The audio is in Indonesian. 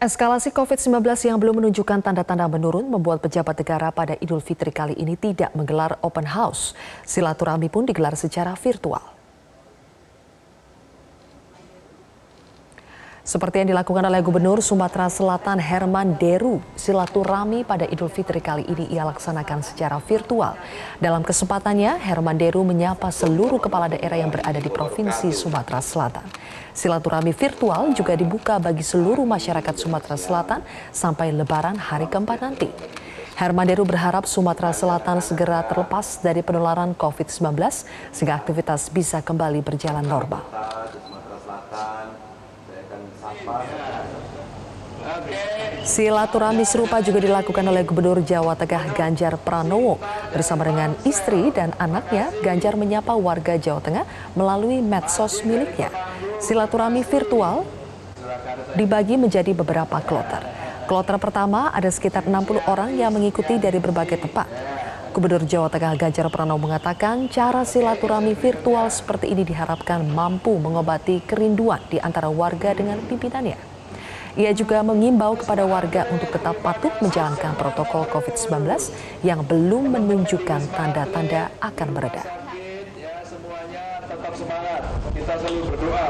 Eskalasi COVID-19 yang belum menunjukkan tanda-tanda menurun membuat pejabat negara pada Idul Fitri kali ini tidak menggelar open house. Silaturahmi pun digelar secara virtual. Seperti yang dilakukan oleh Gubernur Sumatera Selatan Herman Deru, silaturahmi pada Idul Fitri kali ini ia laksanakan secara virtual. Dalam kesempatannya, Herman Deru menyapa seluruh kepala daerah yang berada di Provinsi Sumatera Selatan. Silaturahmi virtual juga dibuka bagi seluruh masyarakat Sumatera Selatan sampai lebaran hari keempat nanti. Herman Deru berharap Sumatera Selatan segera terlepas dari penularan COVID-19 sehingga aktivitas bisa kembali berjalan normal. Silaturahmi serupa juga dilakukan oleh Gubernur Jawa Tengah Ganjar Pranowo. Bersama dengan istri dan anaknya, Ganjar menyapa warga Jawa Tengah melalui medsos miliknya. Silaturahmi virtual dibagi menjadi beberapa kloter. Kloter pertama ada sekitar 60 orang yang mengikuti dari berbagai tempat. Gubernur Jawa Tengah Ganjar Pranowo mengatakan cara silaturahmi virtual seperti ini diharapkan mampu mengobati kerinduan di antara warga dengan pimpinannya. Ia juga mengimbau kepada warga untuk tetap patuh menjalankan protokol COVID-19 yang belum menunjukkan tanda-tanda akan mereda. Ya. Kita selalu berdoa.